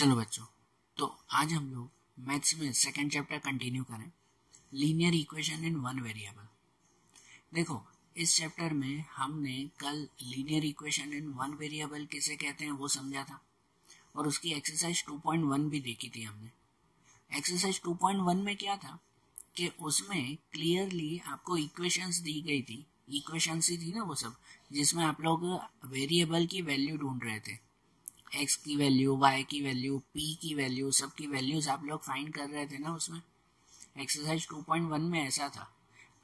चलो बच्चों तो आज हम लोग मैथ्स में सेकंड चैप्टर कंटिन्यू करें। Linear equation in one variable देखो, इस चैप्टर में हमने कल linear equation in one variable किसे कहते हैं वो समझा था, और उसकी एक्सरसाइज 2.1 भी देखी थी हमने। एक्सरसाइज 2.1 में क्या था कि उसमें क्लियरली आपको इक्वेशंस दी गई थी इक्वेशंस ही थी ना वो सब, जिसमें आप लोग वेरिएबल की वैल्यू ढूंढ रहे थे। एक्स की वैल्यू वाई की वैल्यू पी की वैल्यू सब की वैल्यूज़ आप लोग फाइंड कर रहे थे ना उसमें? एक्सरसाइज 2.1 में ऐसा था।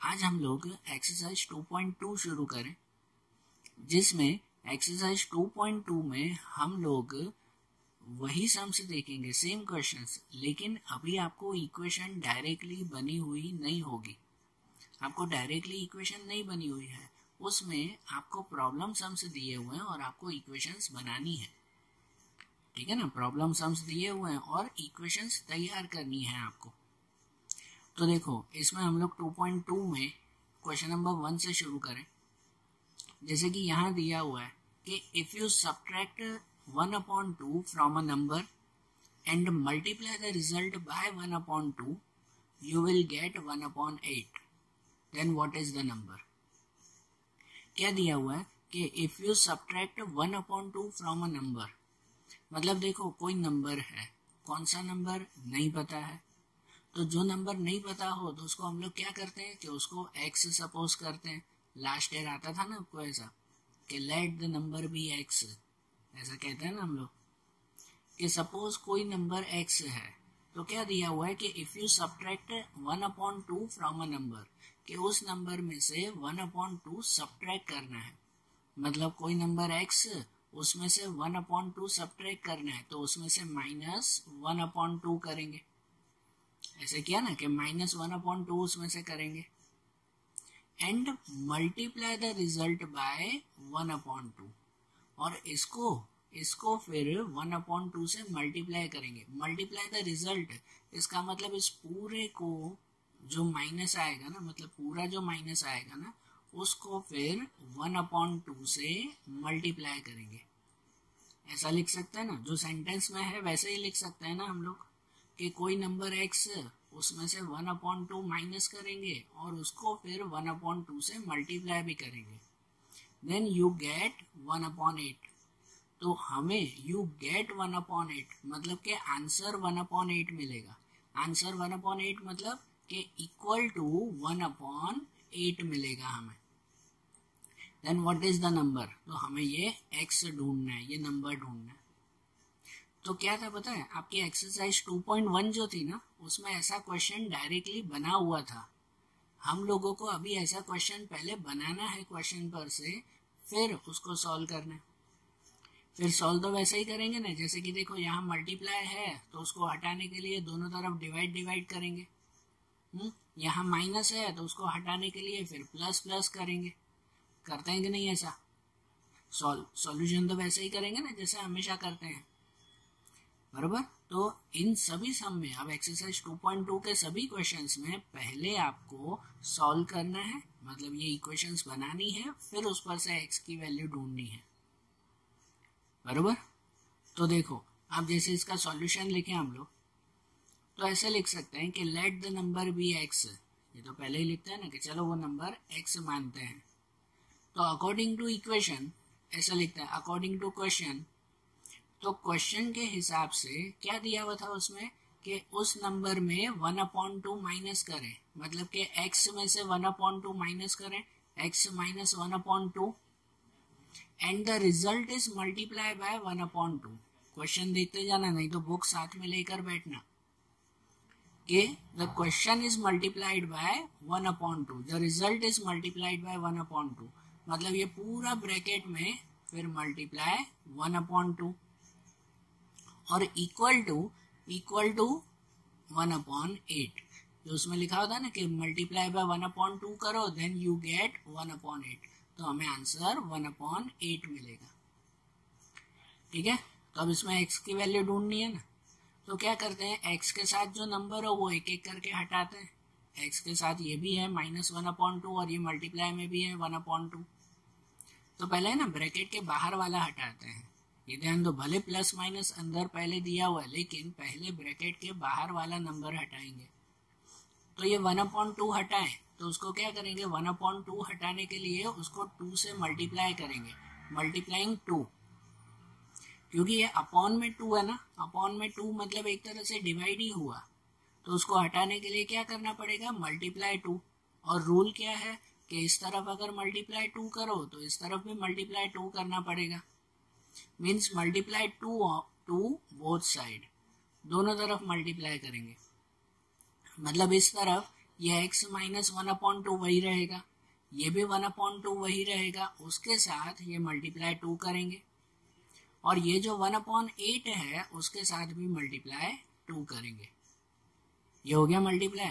आज हम लोग एक्सरसाइज 2.2 शुरू करें, जिसमें एक्सरसाइज 2.2 में हम लोग वही सम्स देखेंगे सेम क्वेश्चंस लेकिन अभी आपको इक्वेशन डायरेक्टली बनी हुई नहीं होगी। आपको डायरेक्टली इक्वेशन नहीं बनी हुई है। उसमें आपको प्रॉब्लम सम्स दिए हुए हैं और आपको इक्वेशंस बनानी है। ठीक है ना? प्रॉब्लम सम्स दिए हुए हैं और इक्वेशंस तैयार करनी है आपको। तो देखो, इसमें हम लोग 2.2 में क्वेश्चन नंबर वन से शुरू करें। जैसे कि यहाँ दिया हुआ है कि if you subtract one upon two from a number and multiply the result by one upon two you will get one upon eight then what is the number क्या दिया हुआ है कि if you subtract one upon two from a number मतलब देखो, कोई number है, कौन सा नंबर नहीं पता है। तो जो नंबर नहीं पता हो तो उसको हम लोग क्या करते हैं कि उसको एक्स सपोज़ करते हैं। लास्ट ईयर आता था ना आपको ऐसा, कि let the number be x ऐसा कहते हैं ना हम लोग, कि सपोज़ कोई नंबर एक्स है तो क्या दिया हुआ है कि if you subtract one upon two from a number कि उस नंबर में से वन अपॉन टू सब्ट्रैक्ट करना है। मतलब कोई नंबर एक्स उसमें से वन अपॉन टू सब्ट्रैक्ट करना है तो उसमें से माइनस वन अपॉन टू करेंगे। ऐसे किया ना कि माइनस वन अपॉन टू उसमें से करेंगे। And multiply the result by one upon two और इसको इसको फिर वन अपॉन टू से मल्टीप्लाई करेंगे। मल्टीप्लाई द रिज़ल्ट इसका मतलब इस पूरे को जो माइनस आएगा ना मतलब पूरा जो माइनस आएगा ना उसको फिर वन अपॉन टू से मल्टीप्लाई करेंगे। ऐसा लिख सकते हैं ना? जो सेंटेंस में है, वैसे ही लिख सकते हैं ना हम लोग? कि कोई नंबर एक्स उसमें से वन अपॉन टू माइनस करेंगे और उसको फिर वन अपॉन टू से मल्टीप्लाई भी करेंगे। Then you get one upon eight तो हमें you get one upon eight मतलब के आंसर वन अपॉन एट मिलेगा। आंसर वन अपॉन एट मतलब के equal to one upon eight मिलेगा हमें। Then what is the number तो हमें ये एक्स ढूंढना है ये नंबर ढूंढना है। तो क्या था पता है? आपकी एक्सरसाइज 2.1 जो थी ना उसमें ऐसा क्वेश्चन डायरेक्टली बना हुआ था। हम लोगों को अभी ऐसा क्वेश्चन पहले बनाना है क्वेश्चन पर से फिर उसको सॉल्व करना फिर सॉल्व तो वैसे ही करेंगे ना जैसे कि देखो यहाँ मल्टीप्लाई है तो उसको हटाने के लिए दोनों तरफ़ डिवाइड डिवाइड करेंगे। हम्म, यहाँ माइनस है तो उसको हटाने के लिए फिर प्लस प्लस करेंगे। करते हैं कि नहीं ऐसा? सॉल्यूशन तो वैसे ही करेंगे ना, जैसे हमेशा करते हैं। बराबर? तो इन सभी सम में, अब एक्सरसाइज 2.2 के सभी क्वेश्चंस में पहले आपको सॉल्व करना है मतलब ये इक्वेशंस बनानी है, फिर उस पर से एक्स की वैल्यू ढूंढनी है। बराबर? तो देखो, अब जैसे इसका सॉल्यूशन लिखे हम लोग तो ऐसे लिख सकते हैं कि let the number be x ये तो पहले ही लिखते हैं ना कि चलो वो नंबर एक्स मानते हैं। तो अकॉर्डिंग टू इक्वेशन ऐसा लिखते हैं अकॉर्डिंग टू क्वेश्चन तो क्वेश्चन के हिसाब से क्या दिया हुआ था उसमें? कि उस नंबर में वन अपॉन टू माइनस करें। मतलब कि एक्स में से वन अपॉन टू माइनस करें। X minus one upon two and the result is multiply by one upon two question देखते जाना, नहीं तो बुक साथ में लेकर बैठना। के the question is multiplied by one upon two the result is multiplied by one upon two मतलब ये पूरा ब्रैकेट में फिर मल्टीप्लाई वन अपॉन टू और equal to equal to one upon eight जो उसमें लिखा होता है ना कि multiply by one upon two करो then you get one upon eight तो हमें आंसर वन अपॉन एट मिलेगा। ठीक है? तो अब इसमें एक्स की वैल्यू ढूंढनी है ना। तो क्या करते हैं? एक्स के साथ जो नंबर हो, वो एक एक करके हटाते हैं। एक्स के साथ ये भी है माइनस वन अपॉन टू और ये मल्टीप्लाई में भी है वन अपॉन टू तो पहले ना ब्रैकेट के बाहर वाला हटाते हैं। ये ध्यान दो, भले प्लस माइनस अंदर पहले दिया हुआ है, लेकिन पहले ब्रैकेट के बाहर वाला नंबर हटाएँगे। तो ये वन अपॉन टू हटाएँ तो उसको क्या करेंगे? वन अपॉन टू हटाने के लिए उसको टू से मल्टीप्लाई करेंगे। मल्टीप्लाइंग टू क्योंकि ये अपॉन में टू है ना अपॉन में टू मतलब एक तरह से डिवाइड ही हुआ। तो उसको हटाने के लिए क्या करना पड़ेगा? मल्टीप्लाई टू और रूल क्या है? कि इस तरफ़ अगर मल्टीप्लाई टू करो तो इस तरफ़ भी मल्टीप्लाई टू करना पड़ेगा। Means multiply two to both side दोनों तरफ़ मल्टीप्लाई करेंगे। मतलब इस तरफ़ ये x minus one upon two वही रहेगा। ये भी वन अपॉइंट टू वही रहेगा। उसके साथ ये मल्टीप्लाई टू करेंगे। और ये जो वन अपॉन एट है, उसके साथ भी मल्टीप्लाई टू करेंगे। ये हो गया मल्टीप्लाई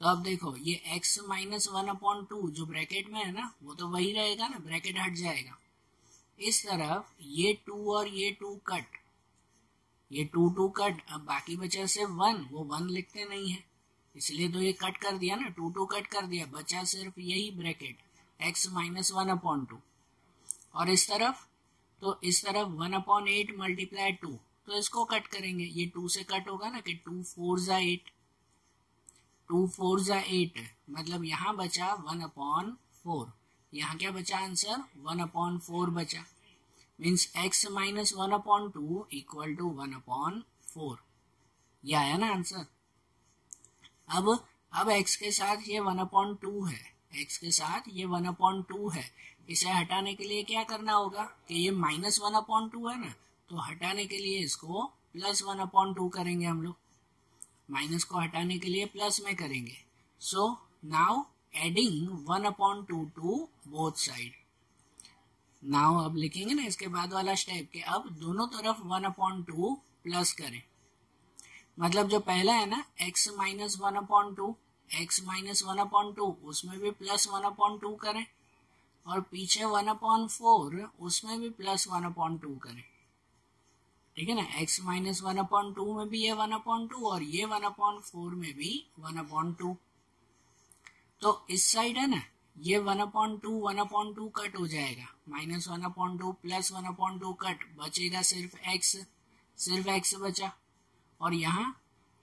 तो अब देखो, ये x minus one upon two जो ब्रैकेट में है ना, वो तो वही रहेगा ना ब्रैकेट हट जाएगा। इस तरफ़ ये टू और ये टू कट ये टू टू कट अब बाकी बचा से वन वो वन लिखते नहीं है। इसलिए तो ये कट कर दिया ना टू टू कट कर दिया, बचा सिर्फ़ यही bracket x minus one upon two और इस तरफ़ तो इस तरफ़ one upon eight multiply two तो इसको कट करेंगे। ये टू से कट होगा ना कि टू फोर जा एट टू फोर जा एट मतलब यहाँ बचा वन अपॉन फोर। यहाँ क्या बचा आंसर? वन अपॉन फोर बचा। Means x minus one upon two equal to one upon four. यह आया ना आंसर? अब अब एक्स के साथ ये वन अपॉन टू है। एक्स के साथ ये वन अपॉन टू है। इसे हटाने के लिए क्या करना होगा? कि ये माइनस वन अपॉन टू है ना तो हटाने के लिए इसको प्लस वन अपॉन टू करेंगे हम लोग। माइनस को हटाने के लिए प्लस में करेंगे। So now adding one upon two to both side now अब लिखेंगे ना इसके बाद वाला स्टेप के अब दोनों तरफ़ वन अपॉन टू प्लस करें। मतलब जो पहला है ना, x minus one upon two x minus one upon two उसमें भी प्लस वन अपॉन टू करें। और पीछे वन अपॉन फोर उसमें भी प्लस वन अपॉन टू करें। ठीक है ना? X minus one upon two में भी ये वन अपॉन टू और ये वन अपॉन फोर में भी वन अपॉन टू तो इस साइड है ना? ये one upon two one upon two cut हो जाएगा। Minus one upon two plus one upon two cut बचेगा सिर्फ़ x सिर्फ़ x बचा। और यहाँ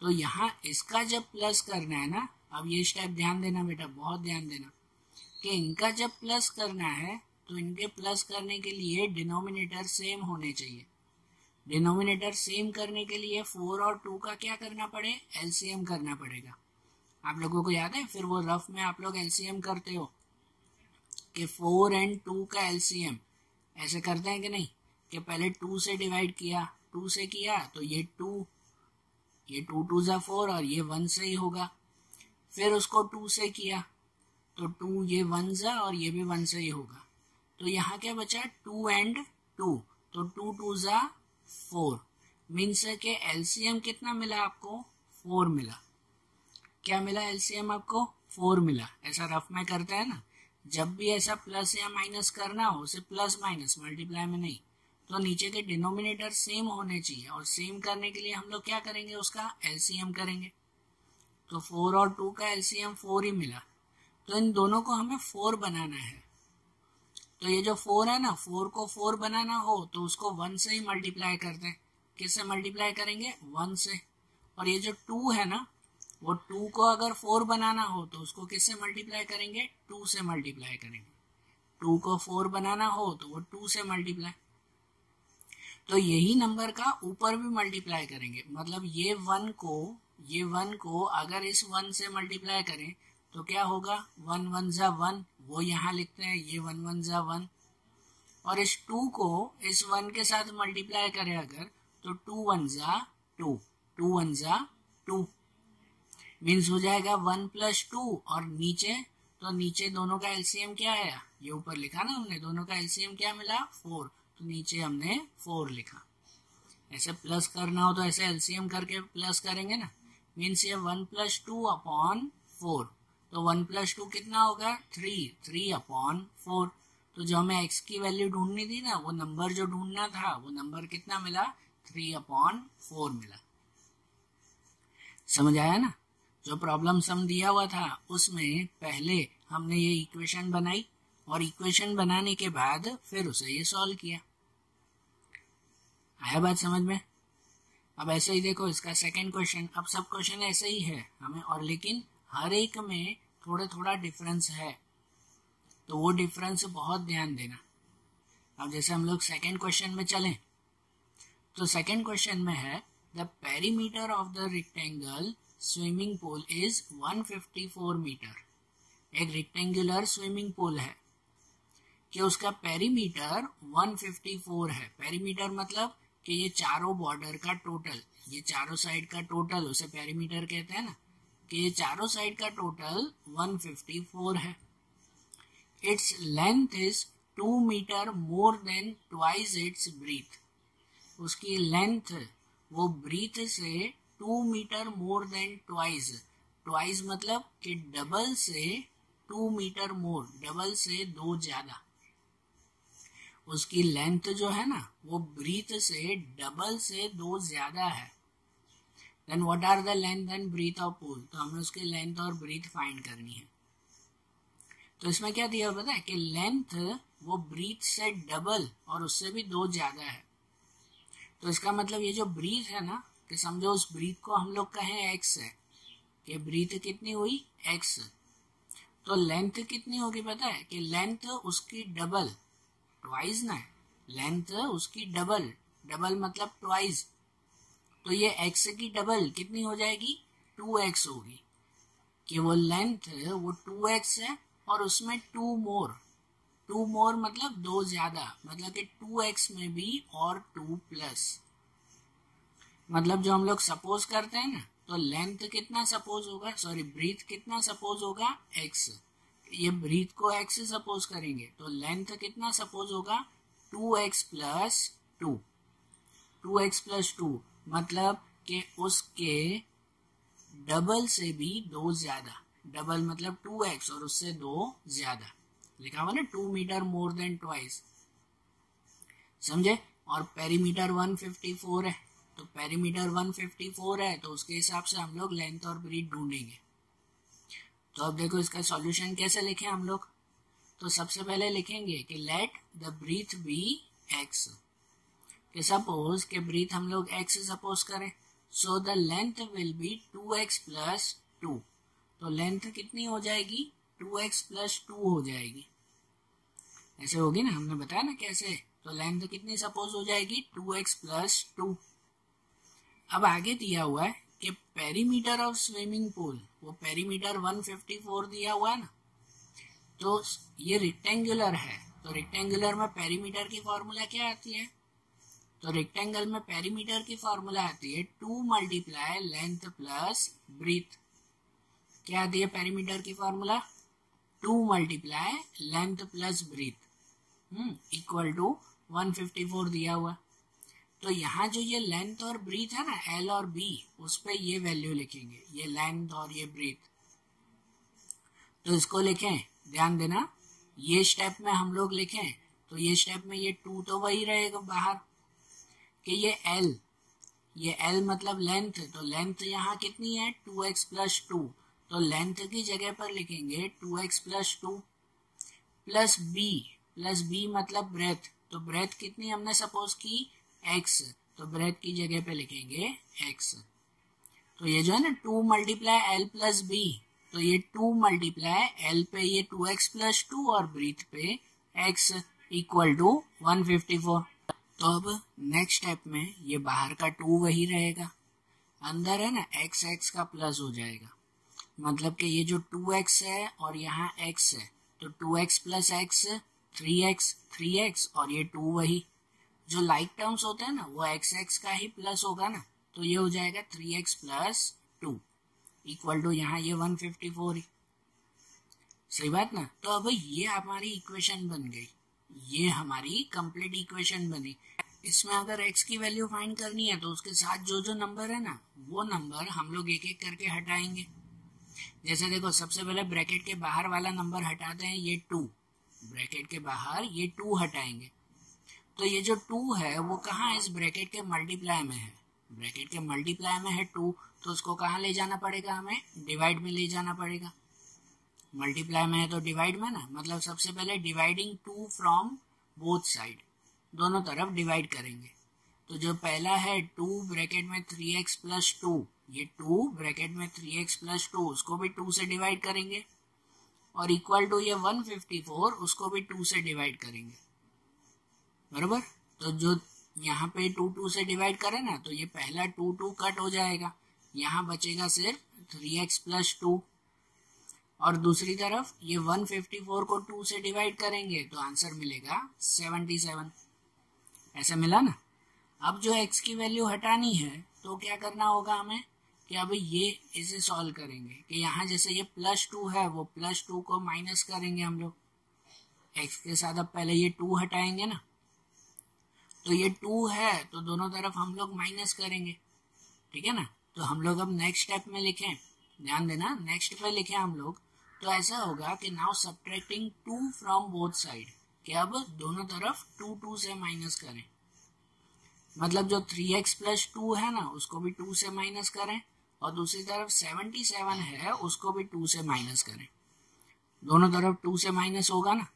तो यहाँ इसका जब प्लस करना है ना, अब ये स्टेप ध्यान देना बेटा, बहुत ध्यान देना। कि इनका जब प्लस करना है तो इनके प्लस करने के लिए डिनोमिनेटर सेम होने चाहिए। डिनोमिनेटर सेम करने के लिए फोर और टू का क्या करना पड़े? एलसीएम करना पड़ेगा। आप लोगों को याद है? फिर वो रफ में आप लोग एलसीएम करते हो कि फोर एंड टू का एलसीएम। ऐसे करते हैं कि नहीं? कि पहले टू से डिवाइड किया, टू से किया तो ये टू ये टू टू ज़ा फोर और ये वन से ही होगा। फिर उसको टू से किया तो टू ये वन ज़ा और ये भी वन से ही होगा। तो यहाँ क्या बचा? टू एंड टू तो टू टू ज़ा फोर। मीन्स के एलसीएम कितना मिला आपको? फोर मिला। क्या मिला एलसीएम आपको? फोर मिला। ऐसा रफ में करते हैं ना। जब भी ऐसा प्लस या माइनस करना हो, उसे प्लस माइनस, मल्टीप्लाई में नहीं। तो नीचे के डिनोमिनेटर सेम होने चाहिए और सेम करने के लिए हम लोग क्या करेंगे? उसका एलसीएम करेंगे। तो फोर और टू का एलसीएम फोर ही मिला। तो इन दोनों को हमें फोर बनाना है। तो ये जो फोर है ना फोर को फोर बनाना हो तो उसको वन से ही मल्टीप्लाई करते हैं। किससे मल्टीप्लाई करेंगे? वन से। और ये जो टू है ना, वो टू को अगर फोर बनाना हो तो उसको किससे मल्टीप्लाई करेंगे? टू से मल्टीप्लाई करेंगे। टू को फोर बनाना हो तो वो टू से मल्टीप्लाई तो यही नंबर का ऊपर भी मल्टीप्लाई करेंगे। मतलब ये वन को, ये वन को अगर इस वन से मल्टीप्लाई करें तो क्या होगा? वन वन जा वन, वो यहाँ लिखते हैं, ये वन वन जा वन। और इस टू को, इस वन के साथ मल्टीप्लाई करें अगर तो टू वन जा टू टू वन जा टू। मीन्स हो जाएगा वन प्लस टू, और नीचे तो नीचे दोनों का एलसीएम क्या आया? ये ऊपर लिखा ना हमने, दोनों का एलसीएम क्या मिला? फोर। तो नीचे हमने फोर लिखा। ऐसे प्लस करना हो तो ऐसे एलसीएम करके प्लस करेंगे ना। मीन्स ये one plus two upon four तो वन प्लस टू कितना होगा? थ्री। Three upon four. तो जो हमें एक्स की वैल्यू ढूंढनी थी ना, वो नंबर जो ढूंढना था, वो नंबर कितना मिला? थ्री अपॉन फोर मिला। समझ आया ना? जो प्रॉब्लम सम दिया हुआ था, उसमें पहले हमने ये इक्वेशन बनाई और इक्वेशन बनाने के बाद फिर उसे ये सॉल्व किया। आया बात समझ में? अब ऐसे ही देखो, इसका सेकंड क्वेश्चन अब सब क्वेश्चन ऐसे ही है हमें और लेकिन हर एक में थोड़ा थोड़ा डिफरेंस है। तो वो डिफरेंस बहुत ध्यान देना। अब जैसे हम लोग सेकेंड क्वेश्चन में चलें तो सेकेंड क्वेश्चन में है the perimeter of the rectangle swimming pool is 154 metre एक रेक्टेंगुलर स्विमिंग पूल है। कि उसका पेरीमीटर 154 है। पेरीमीटर मतलब कि ये चारों बॉर्डर का टोटल ये चारों साइड का टोटल उसे पेरीमीटर कहते हैं ना। कि चारों साइड का टोटल 154 है। Its length is two metre more than twice its breadth उसकी लेंथ वो ब्रीथ से two metre more than twice twice मतलब कि डबल से टू मीटर मोर डबल से दो ज़्यादा। उसकी लेंथ जो है ना, वो ब्रीथ से डबल से दो ज़्यादा है। Then what are the length and breadth of pool तो हमें उसकी लेंथ और ब्रीथ फाइंड करनी है। तो इसमें क्या दिया पता है कि लेंथ वो ब्रीथ से डबल और उससे भी दो ज़्यादा है। तो इसका मतलब ये जो ब्रीथ है ना, कि समझो उस ब्रीथ को हम लोग कहें एक्स है, कि ब्रीथ कितनी हुई? एक्स तो लेंथ कितनी होगी पता है? कि लेंथ उसकी डबल ट्वाइस ना लेंथ उसकी डबल डबल मतलब ट्वाइस तो ये एक्स की डबल कितनी हो जाएगी? टू एक्स होगी। वो लेंथ वो टू एक्स है और उसमें टू मोर टू मोर मतलब दो ज़्यादा मतलब कि टू एक्स में भी और टू प्लस मतलब जो हम लोग सपोज़ करते हैं ना तो लेंथ कितना सपोज़ होगा? सॉरी ब्रीथ कितना सपोज़ होगा? एक्स ये ब्रीथ को एक्स सपोज़ करेंगे तो लेंथ कितना सपोज़ होगा? Two x plus two two x plus two मतलब कि उसके डबल से भी दो ज़्यादा। डबल मतलब टू एक्स और उससे दो ज़्यादा। लिखा हुआ ना two metre more than twice समझे? और पेरीमीटर 154 है। तो पेरीमीटर 154 है तो उसके हिसाब से हम लोग लेंथ और ब्रीथ ढूंढेंगे। तो अब देखो इसका सॉल्यूशन कैसे लिखें हम लोग? तो सबसे पहले लिखेंगे कि let the breadth be x कि सपोज़ के ब्रीथ हम लोग एक्स सपोज़ करें so the length will be two x plus two तो लेंथ कितनी हो जाएगी? टू एक्स प्लस टू हो जाएगी। ऐसे होगी ना? हमने बताया ना कैसे? तो लेंथ कितनी सपोज़ हो जाएगी? टू एक्स प्लस टू अब आगे दिया हुआ है कि पेरीमीटर ऑफ़ स्विमिंग पूल वो पेरीमीटर 154 दिया हुआ है ना? तो ये रेक्टेंगुलर है। तो रेक्टेंगुलर में पेरीमीटर की फॉर्मूला क्या आती है? तो रेक्टेंगल में पेरीमीटर की फॉर्मूला आती है two multiply length plus breadth क्या आती है पेरीमीटर की formula two multiply length plus breadth equal to 154 दिया हुआ। तो यहाँ जो ये लेंथ और ब्रीथ है ना एल और बी उस पर ये वैल्यू लिखेंगे। ये लेंथ और ये ब्रीथ तो इसको लिखें, ध्यान देना। ये स्टेप में हम लोग लिखें तो ये स्टेप में ये टू तो वही रहेगा बाहर। कि ये एल ये एल मतलब लेंथ तो लेंथ यहाँ कितनी है? टू एक्स प्लस टू तो लेंथ की जगह पर लिखेंगे two x plus two plus b plus b मतलब ब्रेथ तो ब्रेथ कितनी हमने सपोज़ की? एक्स तो ब्रेथ की जगह पे लिखेंगे एक्स तो ये जो है ना two multiply l plus b तो ये टू मल्टीप्लाई एल पे ये टू एक्स प्लस टू और ब्रीथ पे x equal to one fifty four तो अब नेक्स्ट स्टेप में ये बाहर का टू वही रहेगा। अंदर है ना एक्स एक्स का प्लस हो जाएगा। मतलब कि ये जो टू एक्स है और यहाँ एक्स है तो two x plus x three x three x और ये टू वही। जो लाइक टर्म्स होते हैं ना, वो एक्स एक्स का ही प्लस होगा ना तो ये हो जाएगा three x plus two equal to यहाँ ये वन फिफ्टी फोर सही बात ना? तो अब ये हमारी इक्वेशन बन गई। ये हमारी कंप्लीट इक्वेशन बनी। इसमें अगर x की वैल्यू फाइंड करनी है तो उसके साथ जो जो नंबर है ना, वो नंबर हम लोग एक एक करके हटाएँगे। जैसे देखो, सबसे पहले ब्रैकेट के बाहर वाला नंबर हटाते हैं, ये टू ब्रैकेट के बाहर ये टू हटाएँगे। तो ये जो टू है, वो कहाँ इस ब्रैकेट के मल्टीप्लाई में है? ब्रैकेट के मल्टीप्लाई में है टू तो उसको कहाँ ले जाना पड़ेगा हमें? डिवाइड में ले जाना पड़ेगा। मल्टीप्लाई में है तो डिवाइड में ना मतलब सबसे पहले dividing two from both side दोनों तरफ़ डिवाइड करेंगे। तो जो पहला है टू ब्रैकेट में थ्री एक्स प्लस टू ये टू ब्रैकेट में थ्री एक्स प्लस टू उसको भी टू से डिवाइड करेंगे। और इक्वल टू ये वन फिफ्टी फोर उसको भी टू से डिवाइड करेंगे। बरोबर? तो जो यहाँ पे टू टू से डिवाइड करें ना तो ये पहला टू टू कट हो जाएगा। यहाँ बचेगा सिर्फ़ थ्री एक्स प्लस टू और दूसरी तरफ़ ये 154 को 2 से डिवाइड करेंगे तो आंसर मिलेगा 77 ऐसा मिला ना? अब जो x की वैल्यू हटानी है तो क्या करना होगा हमें? कि अभी ये इसे सॉल्व करेंगे। कि यहाँ जैसे ये प्लस टू है, वो प्लस टू को माइनस करेंगे हम लोग। x के साथ अब पहले ये टू हटाएँगे ना? तो ये टू है तो दोनों तरफ़ हम लोग माइनस करेंगे। ठीक है ना? तो हम लोग अब नेक्स्ट स्टेप में लिखें। ध्यान देना नेक्स्ट पे लिखे हम लोग। तो ऐसा होगा कि now subtracting two from both side कि अब दोनों तरफ़ टू टू से माइनस करें। मतलब जो थ्री एक्स प्लस टू है ना, उसको भी टू से माइनस करें और दूसरी तरफ़ सेवेंटी सेवन है, उसको भी टू से माइनस करें। दोनों तरफ़ टू से माइनस होगा ना?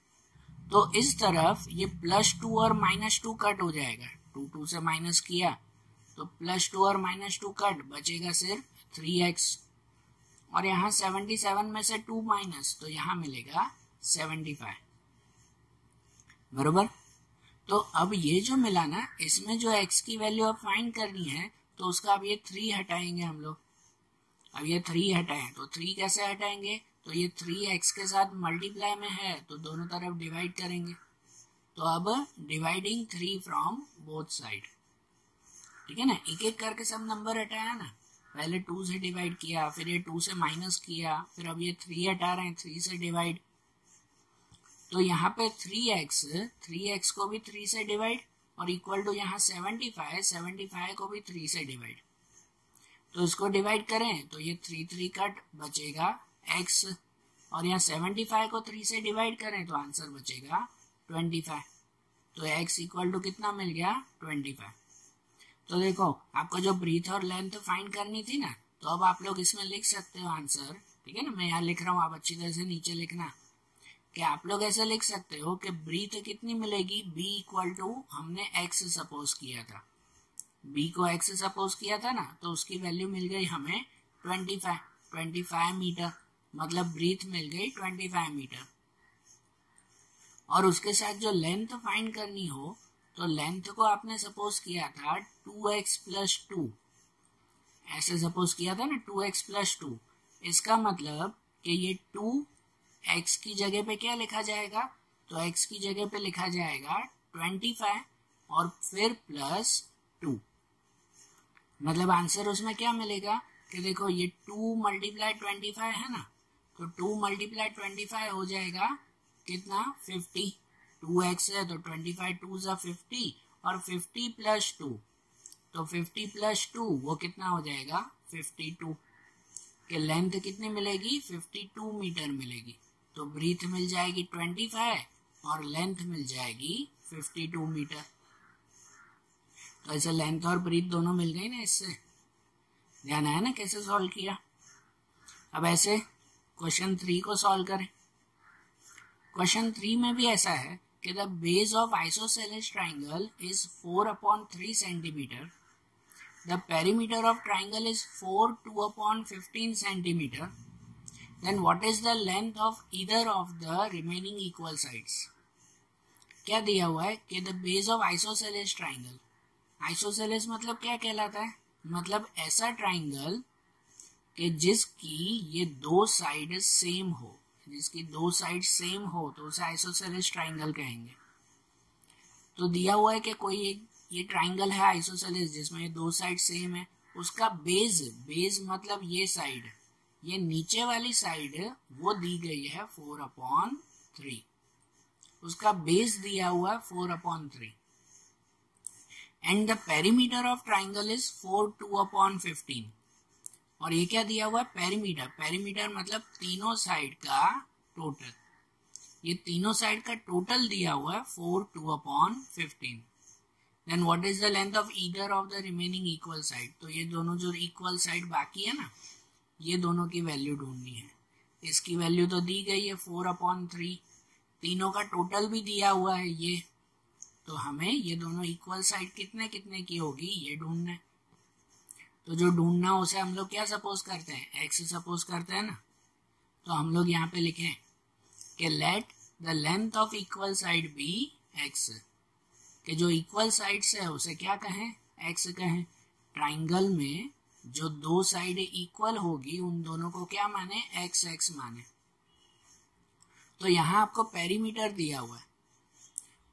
तो इस तरफ़ ये प्लस टू और माइनस टू कट हो जाएगा। टू टू से माइनस किया तो प्लस टू और माइनस टू कट बचेगा सिर्फ़ थ्री एक्स और यहाँ सेवेंटी सेवन में से टू माइनस तो यहाँ मिलेगा सेवेंटी फाइव बरोबर? तो अब ये जो मिला ना, इसमें जो x की वैल्यू अब फाइंड करनी है तो उसका अब ये थ्री हटाएँगे हम लोग। अब ये थ्री हटाएँ तो थ्री कैसे हटाएँगे? तो ये थ्री एक्स के साथ मल्टीप्लाई में है तो दोनों तरफ़ डिवाइड करेंगे। तो अब dividing three from both side ठीक है ना? एक एक करके सब नंबर हटाया ना? पहले टू से डिवाइड किया, फिर ये टू से माइनस किया, फिर अब ये थ्री हटा रहे हैं थ्री से डिवाइड तो यहाँ पे थ्री एक्स थ्री एक्स को भी थ्री से डिवाइड और इक्वल टू यहाँ सेवेंटी फाइव सेवेंटी फाइव को भी थ्री से डिवाइड तो इसको डिवाइड करें तो ये थ्री थ्री कट बचेगा एक्स और यहाँ सेवेंटी फाइव को थ्री से डिवाइड करें तो आंसर बचेगा ट्वेंटी फाइव तो एक्स इक्वल टू कितना मिल गया? ट्वेंटी फाइव तो देखो, आपको जो ब्रीथ और लेंथ फाइंड करनी थी ना तो अब आप लोग इसमें लिख सकते हो आंसर ठीक है ना? मैं यहाँ लिख रहा हूँ, आप अच्छी तरह से नीचे लिखना। कि आप लोग ऐसे लिख सकते हो कि ब्रीथ कितनी मिलेगी? बी इक्वल टू हमने एक्स सपोज़ किया था। बी को एक्स सपोज़ किया था ना तो उसकी वैल्यू मिल गई हमें twenty five twenty five metre मतलब ब्रीथ मिल गई 25 मीटर और उसके साथ जो लेंथ फाइंड करनी हो तो लेंथ को आपने सपोज़ किया था 2x एक्स प्लस टू ऐसे सपोज़ किया था ना 2x एक्स प्लस टू इसका मतलब कि ये 2x की जगह पे क्या लिखा जाएगा? तो x की जगह पे लिखा जाएगा 25 और फिर प्लस टू मतलब आंसर उसमें क्या मिलेगा? कि देखो ये टू मल्टीप्लाई ट्वेंटी फाइव है ना? तो टू मल्टीप्लाई ट्वेंटी फाइव हो जाएगा कितना? फिफ्टी टू एक्स है तो ट्वेंटी फाइव टू ज़ा फिफ्टी और फिफ्टी प्लस टू। तो फिफ्टी प्लस टू, वो कितना हो जाएगा? Fifty to. के लेंथ कितनी मिलेगी? फिफ्टी टू मीटर मिलेगी। तो ब्रीथ मिल जाएगी ट्वेंटी फाइव और लेंथ मिल जाएगी फिफ्टी टू मीटर। तो ऐसे लेंथ और ब्रीथ दोनों मिल गई ना इससे। ध्यान आया ना कैसे सॉल्व किया? अब ऐसे क्वेश्चन थ्री को सॉल्व करें। क्वेश्चन थ्री में भी ऐसा है कि the base of isosceles triangle is four upon three centimetre the perimeter of triangle is four two upon fifteen centimetre then what is the length of either of the remaining equal sides? क्या दिया हुआ है कि the base of isosceles triangle isosceles मतलब क्या कहलाता है? मतलब ऐसा ट्राइंगल कि जिसकी ये दो साइड सेम हो। जिसकी दो साइड सेम हो तो उसे आइसोसेलेस ट्राइंगल कहेंगे। तो दिया हुआ है कि कोई एक, ये ट्राइंगल है आइसोसेलेस जिसमें दो साइड सेम है। उसका बेस बेस मतलब ये साइड ये नीचे वाली साइड वो दी गई है फोर अपॉन थ्री उसका बेस दिया हुआ है four upon three and the perimeter of triangle is four two upon fifteen और ये क्या दिया हुआ है? पेरीमीटर पेरीमीटर मतलब तीनों साइड का टोटल ये तीनों साइड का टोटल दिया हुआ है four two upon fifteen then what is the length of either of the remaining equal side तो ये दोनों जो इक्वल साइड बाकी है ना, ये दोनों की वैल्यू ढूंढनी है। इसकी वैल्यू तो दी गई है फोर अपॉन थ्री तीनों का टोटल भी दिया हुआ है ये। तो हमें ये दोनों इक्वल साइड कितने कितने की होगी, ये ढूंढना है। तो जो ढूंढना, उसे हम लोग क्या सपोज़ करते हैं? एक्स सपोज़ करते हैं ना? तो हम लोग यहाँ पे लिखें कि let the length of equal side be x कि जो इक्वल साइड्स है, उसे क्या कहें? एक्स कहें। ट्राइंगल में जो दो साइड इक्वल होगी, उन दोनों को क्या माने? एक्स एक्स माने। तो यहाँ आपको पेरीमीटर दिया हुआ है।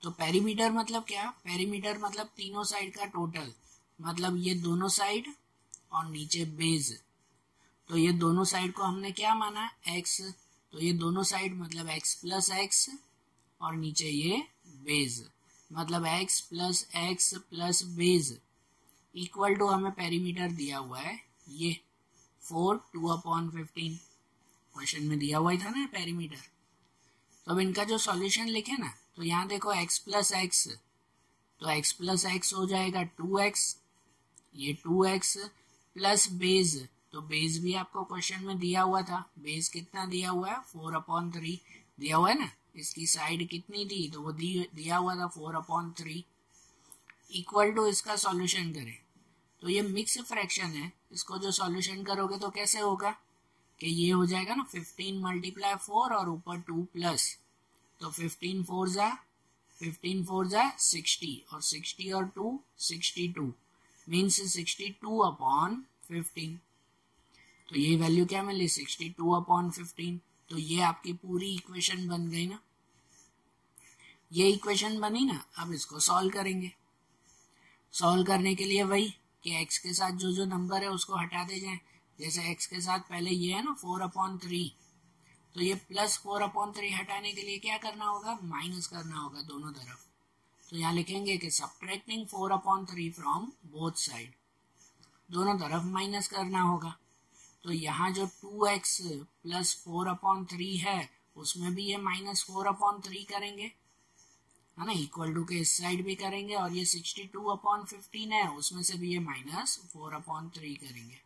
तो पेरीमीटर मतलब क्या? पेरीमीटर मतलब तीनों साइड का टोटल मतलब ये दोनों साइड और नीचे बेज तो ये दोनों साइड को हमने क्या माना? एक्स तो ये दोनों साइड मतलब एक्स प्लस एक्स और नीचे ये बेज मतलब x plus x plus base equal to हमें पेरीमीटर दिया हुआ है। ये four two upon fifteen question में दिया हुआ ही था ना पेरीमीटर तो अब इनका जो सॉल्यूशन लिखे ना तो यहाँ देखो x प्लस एक्स तो x प्लस एक्स हो जाएगा टू एक्स ये टू एक्स प्लस बेज तो बेस भी आपको क्वेश्चन में दिया हुआ था। बेस कितना दिया हुआ है? Four upon three. दिया हुआ है ना? इसकी साइड कितनी थी? तो वो दिया हुआ था four upon three. Equal to इसका सॉल्यूशन करें। तो ये मिक्स फ्रैक्शन है। इसको जो सॉल्यूशन करोगे तो कैसे होगा? कि ये हो जाएगा ना फिफ्टीन मल्टीप्लाई फोर और ऊपर टू प्लस तो फिफ्टीन फोर जा फिफ्टीन फोर जा सिक्सटी और सिक्सटी और two sixty two means sixty two upon fifteen तो ये वैल्यू क्या मिली? सिक्सटी टू अपॉन फिफ्टीन तो ये आपकी पूरी इक्वेशन बन गई ना? ये इक्वेशन बनी ना? अब इसको सॉल्व करेंगे। सॉल्व करने के लिए वही कि x के साथ जो जो नंबर है उसको हटा दे जाए। जैसे x के साथ पहले ये है ना फोर अपॉन थ्री तो ये प्लस फोर अपॉन थ्री हटाने के लिए क्या करना होगा? माइनस करना होगा दोनों तरफ़। तो यहाँ लिखेंगे कि subtracting four upon three from both side दोनों तरफ़ माइनस करना होगा। तो यहाँ जो two x plus four upon three है, उसमें भी ये माइनस फोर अपॉन थ्री करेंगे। है ना? इक्वल टू के इस साइड भी करेंगे और ये सिक्सटी टू अपॉन फिफ्टीन है, उसमें से भी ये माइनस फोर अपॉन थ्री करेंगे।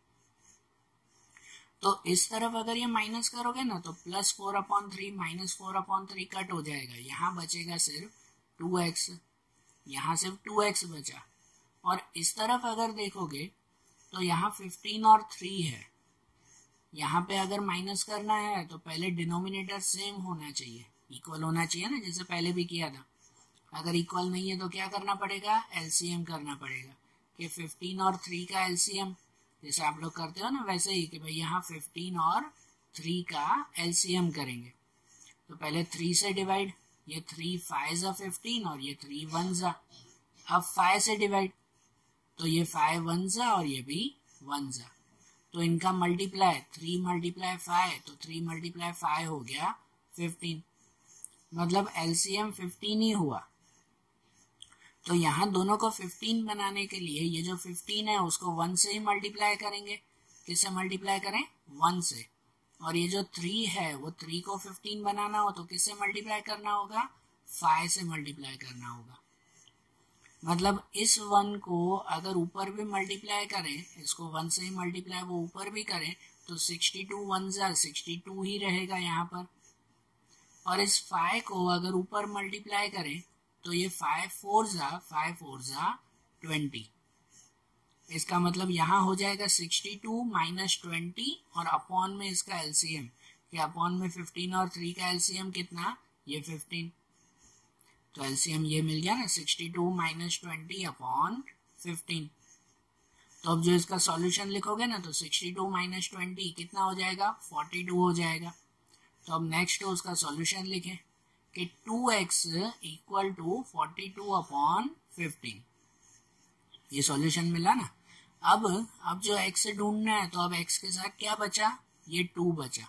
तो इस तरफ़ अगर ये माइनस करोगे ना तो plus four upon three minus four upon three cut हो जाएगा। यहाँ बचेगा सिर्फ़ टू एक्स यहाँ सिर्फ़ टू एक्स बचा। और इस तरफ़ अगर देखोगे तो यहाँ फिफ्टीन और थ्री है। यहाँ पे अगर माइनस करना है तो पहले डिनोमिनेटर सेम होना चाहिए। इक्वल होना चाहिए ना, जैसे पहले भी किया था। अगर इक्वल नहीं है तो क्या करना पड़ेगा? एलसीएम करना पड़ेगा। कि 15 और 3 का एलसीएम जैसे आप लोग करते हो ना, वैसे ही कि भाई यहाँ 15 और 3 का एलसीएम करेंगे। तो पहले 3 से डिवाइड ये 3 फाइव फिफ्टीन और ये 3 वन ज़ा अब 5 से डिवाइड तो ये 5 वन ज़ा और ये भी वन ज़ा तो इनका मल्टीप्लाई थ्री मल्टीप्लाई फाइव तो थ्री मल्टीप्लाई फाइव हो गया फिफ्टीन मतलब एलसीएम फिफ्टीन ही हुआ. तो यहाँ दोनों को फिफ्टीन बनाने के लिए ये जो फिफ्टीन है, उसको वन से ही मल्टीप्लाई करेंगे. किससे मल्टीप्लाई करें? वन से. और ये जो थ्री है, वो थ्री को फिफ्टीन बनाना हो तो किससे मल्टीप्लाई करना होगा? फाइव से मल्टीप्लाई करना होगा। मतलब इस वन को अगर ऊपर भी मल्टीप्लाई करें, इसको वन से ही मल्टीप्लाई वो ऊपर भी करें तो सिक्सटी टू वन जार सिक्सटी टू ही रहेगा यहाँ पर। और इस फाइव को अगर ऊपर मल्टीप्लाई करें तो ये फाइव फोर जा फाइव फोर जा ट्वेंटी इसका मतलब यहाँ हो जाएगा सिक्सटी टू माइनस ट्वेंटी और अपॉन में इसका एलसीएम कि अपॉन में फिफ्टीन और थ्री का एलसीएम कितना? ये फिफ्टीन तो एलसीएम ये मिल गया ना sixty two minus twenty upon fifteen तो अब जो इसका सॉल्यूशन लिखोगे ना तो सिक्सटी टू माइनस ट्वेंटी कितना हो जाएगा? फोर्टी टू हो जाएगा। तो अब नेक्स्ट उसका सॉल्यूशन लिखें कि two x equal to forty two upon fifteen ये सॉल्यूशन मिला ना? अब अब जो एक्स से ढूंढना है तो अब एक्स के साथ क्या बचा? ये टू बचा।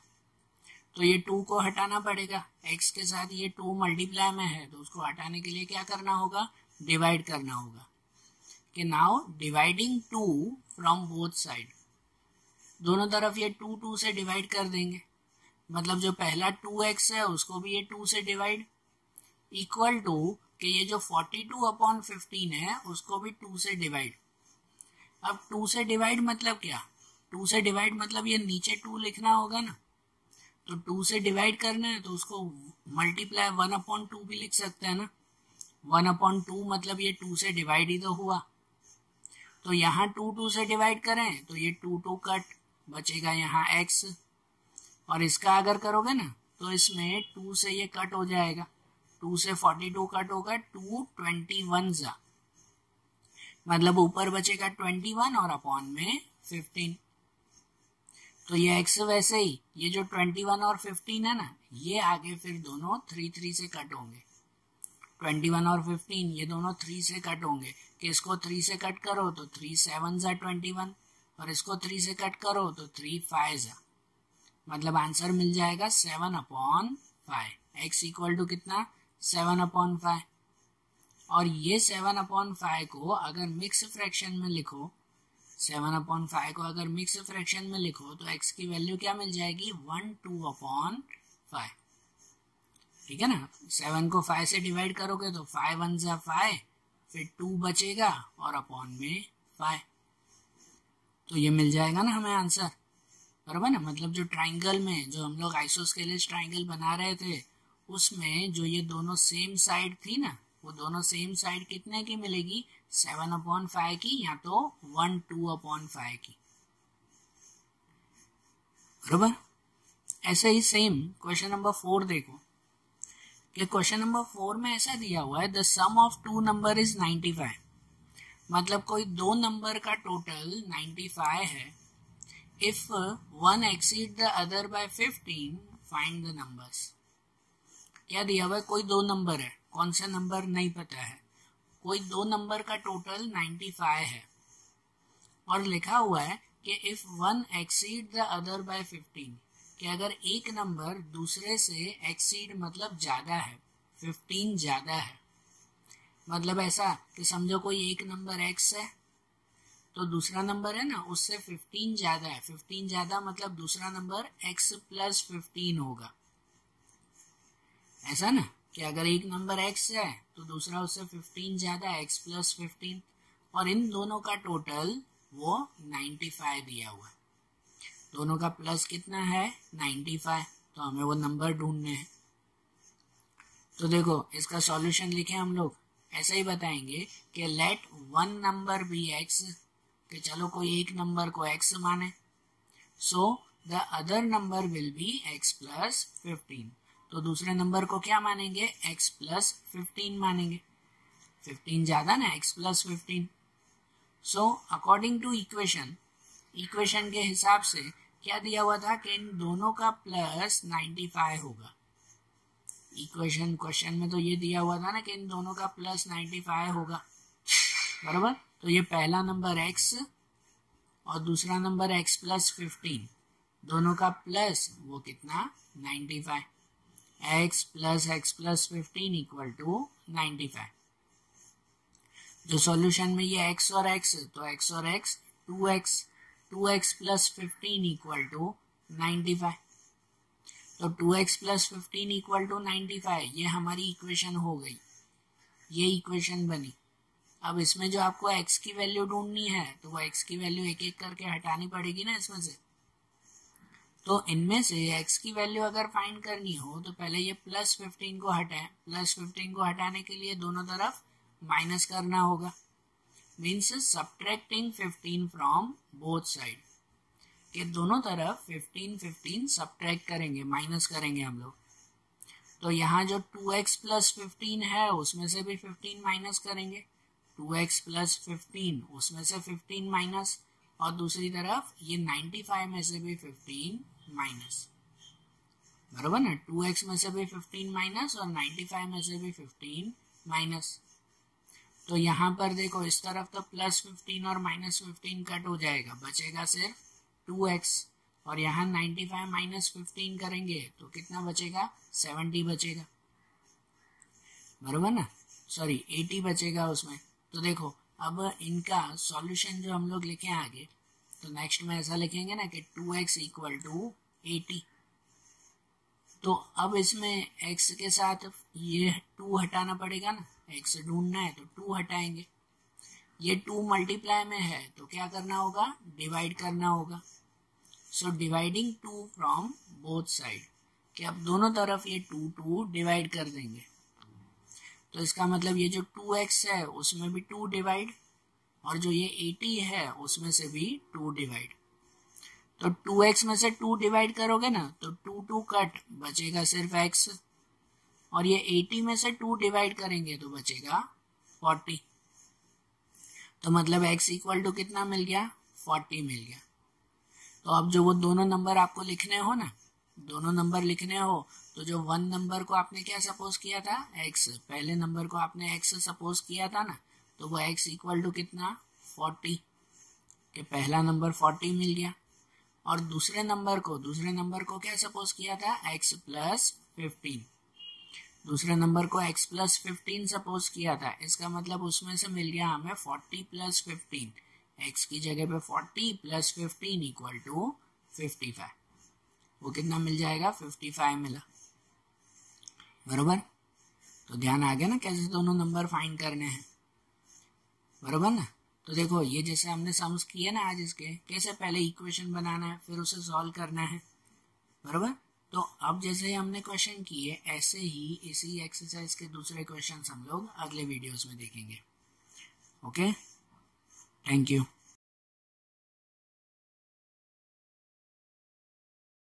तो ये टू को हटाना पड़ेगा। एक्स के साथ ये टू मल्टीप्लाई में है तो उसको हटाने के लिए क्या करना होगा? डिवाइड करना होगा। कि now dividing two from both side दोनों तरफ़ ये टू टू से डिवाइड कर देंगे। मतलब जो पहला टू एक्स है, उसको भी ये टू से डिवाइड इक्वल टू कि ये जो फोर्टी टू अपॉन फिफ्टीन है, उसको भी टू से डिवाइड अब टू से डिवाइड मतलब क्या? टू से डिवाइड मतलब ये नीचे टू लिखना होगा ना। तो टू से डिवाइड करना है तो उसको मल्टीप्लाई वन अपॉन टू भी लिख सकते हैं ना। वन अपॉन टू मतलब ये टू से डिवाइड ही तो हुआ। तो यहाँ टू टू से डिवाइड करें तो ये टू टू कट बचेगा यहाँ एक्स और इसका अगर करोगे ना तो इसमें टू से ये कट हो जाएगा। टू से फोर्टी टू कट होगा टू ट्वेंटी वन जा। मतलब ऊपर बचेगा ट्वेंटी वन और अपॉन में फिफ्टीन। तो ये एक्स वैसे ही, ये जो ट्वेंटी वन और फिफ्टीन है ना, ये आगे फिर दोनों थ्री थ्री से कट होंगे। ट्वेंटी वन और फिफ्टीन, ये दोनों थ्री से कट होंगे। कि इसको थ्री से कट करो तो थ्री सेवन जा ट्वेंटी वन, और इसको थ्री से कट करो तो थ्री फाइव जा। मतलब आंसर मिल जाएगा seven upon five. X equal to कितना? Seven upon five. और ये सेवन अपॉन फाइव को अगर मिक्स फ्रैक्शन में लिखो सेवन अपॉन फाइव को अगर मिक्स फ्रैक्शन में लिखो तो एक्स की वैल्यू क्या मिल जाएगी? वन टू अपॉन फाइव ठीक है ना? सेवन को फाइव से डिवाइड करोगे तो फाइव वन जा फाइव फिर टू बचेगा और अपॉन में फाइव तो ये मिल जाएगा ना हमें आंसर बराबर ना? मतलब जो ट्राइंगल में, जो हम लोग आइसोस्केलिस ट्राइंगल बना रहे थे, उसमें जो ये दोनों सेम साइड थी ना वो दोनों सेम साइड कितने की मिलेगी? सेवन अपॉन फाइव की या तो वन टू अपॉन फाइव की। बरोबर? ऐसे ही सेम क्वेश्चन नंबर फोर देखो। कि क्वेश्चन नंबर फोर में ऐसा दिया हुआ है the sum of two number is ninety five मतलब कोई दो नंबर का टोटल नाइन्टी फाइव है। If one exceed the other by fifteen find the numbers क्या दिया हुआ है? कोई दो नंबर है। कौन सा नंबर नहीं पता है। कोई दो नंबर का टोटल नाइन्टी फाइव है। और लिखा हुआ है कि if one exceed the other by fifteen कि अगर एक नंबर दूसरे से एक्सीड मतलब ज़्यादा है फिफ्टीन ज़्यादा है। मतलब ऐसा कि समझो कोई एक नंबर एक्स है तो दूसरा नंबर है ना, उससे फिफ्टीन ज़्यादा है। फिफ्टीन ज़्यादा मतलब दूसरा नंबर एक्स प्लस फिफ्टीन होगा। ऐसा ना? कि अगर एक नंबर एक्स है तो दूसरा उससे फिफ्टीन ज़्यादा एक्स प्लस फिफ्टीन और इन दोनों का टोटल वो नाइन्टी फाइव दिया हुआ है। दोनों का प्लस कितना है? नाइन्टी फाइव तो हमें वो नंबर ढूँढने हैं। तो देखो, इसका सॉल्यूशन लिखे हम लोग। ऐसा ही बताएँगे कि let one number be x कि चलो कोई एक नंबर को एक्स माने। So the other number will be x plus fifteen तो दूसरे नंबर को क्या मानेंगे? एक्स प्लस फिफ्टीन मानेंगे। फिफ्टीन ज़्यादा ना x plus fifteen so according to equation equation के हिसाब से क्या दिया हुआ था कि इन दोनों का प्लस 95 होगा। इक्वेशन क्वेश्चन में तो ये दिया हुआ था ना कि इन दोनों का प्लस 95 होगा। बराबर? तो ये पहला नंबर x और दूसरा नंबर x प्लस फिफ्टीन दोनों का प्लस वो कितना? 95 x plus x plus fifteen equal to 95 जो सॉल्यूशन में ये x और x तो x और x 2x two x plus fifteen equal to ninety five तो two x plus fifteen equal to ninety five ये हमारी इक्वेशन हो गई। ये इक्वेशन बनी। अब इसमें जो आपको x की वैल्यू ढूंढनी है तो वो x की वैल्यू एक एक करके हटानी पड़ेगी ना इसमें से? तो इनमें से एक्स की वैल्यू अगर फाइंड करनी हो तो पहले ये प्लस फिफ्टीन को हटाए। प्लस फिफ्टीन को हटाने के लिए दोनों तरफ़ माइनस करना होगा। Means subtracting 15 from both side कि दोनों तरफ़ 15 15 सब्ट्रैक्ट करेंगे माइनस करेंगे हम लोग। तो यहाँ जो टू एक्स प्लस फिफ्टीन है, उसमें से भी 15 माइनस करेंगे। टू एक्स प्लस फिफ्टीन उसमें से 15 माइनस और दूसरी तरफ़ ये 95 में से भी 15 माइनस बराबर ना? 2x में से भी 15 माइनस और 95 में से भी 15 माइनस तो यहाँ पर देखो, इस तरफ़ तो प्लस फिफ्टीन और माइनस फिफ्टीन कट हो जाएगा। बचेगा सिर्फ़ टू एक्स और यहाँ नाइन्टी फाइव माइनस फिफ्टीन करेंगे तो कितना बचेगा? सेवेंटी बचेगा। बरोबर ना? सॉरी एटी बचेगा उसमें। तो देखो, अब इनका सॉल्यूशन जो हम लोग लिखे आगे तो नेक्स्ट में ऐसा लिखेंगे ना कि two x equal to eighty. तो अब इसमें x के साथ ये टू हटाना पड़ेगा ना। एक्स ढूंढना है तो टू हटाएँगे। ये टू मल्टीप्लाई में है तो क्या करना होगा? डिवाइड करना होगा। So dividing two from both side कि अब दोनों तरफ़ ये टू टू डिवाइड कर देंगे। तो इसका मतलब ये जो टू एक्स है, उसमें भी टू डिवाइड और जो ये एटी है, उसमें से भी टू डिवाइड तो टू एक्स में से टू डिवाइड करोगे ना तो टू टू कट बचेगा सिर्फ़ एक्स और ये एटी में से टू डिवाइड करेंगे तो बचेगा फोर्टी तो मतलब x इक्वल टू कितना मिल गया? फोर्टी मिल गया। तो अब जो वो दोनों नंबर आपको लिखने हो ना, दोनों नंबर लिखने हो तो जो वन नंबर को आपने क्या सपोज़ किया था? x पहले नंबर को आपने x सपोज़ किया था ना तो वो x इक्वल टू कितना? फोर्टी के पहला नंबर फोर्टी मिल गया। और दूसरे नंबर को, दूसरे नंबर को क्या सपोज़ किया था? X प्लस फिफ्टीन दूसरे नंबर को x प्लस फिफ्टीन सपोज़ किया था। इसका मतलब उसमें से मिल गया हमें फोर्टी प्लस फिफ्टीन एक्स की जगह पे forty plus fifteen equal to fifty five वो कितना मिल जाएगा? फिफ्टी फाइव मिला। बरोबर? तो ध्यान आ गया ना कैसे दोनों नंबर फाइंड करने हैं? बरोबर ना? तो देखो, ये जैसे हमने सम्स किए ना आज इसके, कैसे पहले इक्वेशन बनाना है, फिर उसे सॉल्व करना है, बरबर? तो अब जैसे हमने क्वेश्चन किए, ऐसे ही इसी एक्सरसाइज के दूसरे क्वेश्चन हम लोग अगले वीडियोस में देखेंगे। Okay thank you